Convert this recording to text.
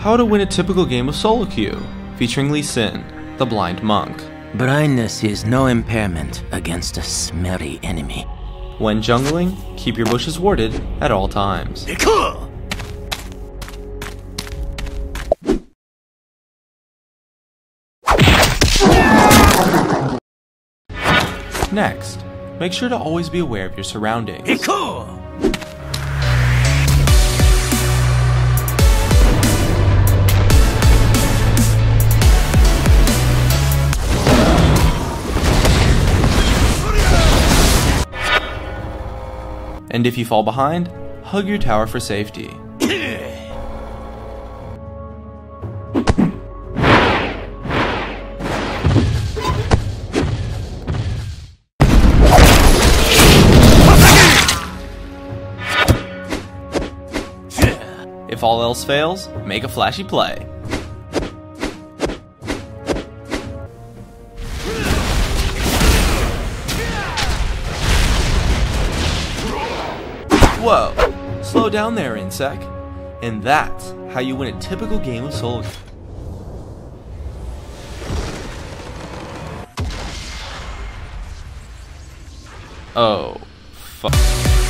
How to win a typical game of solo queue, featuring Lee Sin, the blind monk. Blindness is no impairment against a smelly enemy. When jungling, keep your bushes warded at all times. Next, make sure to always be aware of your surroundings. And if you fall behind, hug your tower for safety. If all else fails, make a flashy play. Whoa, slow down there, Insect. And that's how you win a typical game of solo. Oh, fuck.